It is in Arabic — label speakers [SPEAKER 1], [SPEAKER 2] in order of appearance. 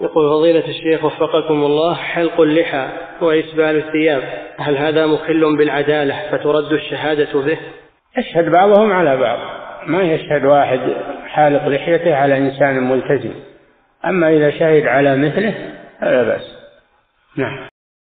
[SPEAKER 1] يقول فضيلة الشيخ وفقكم الله حلق اللحى وإسبال الثياب هل هذا مخل بالعدالة فترد الشهادة به؟
[SPEAKER 2] يشهد بعضهم على بعض. ما يشهد واحد حالق لحيته على إنسان ملتزم. أما إذا شهد على مثله فلا بأس. نعم.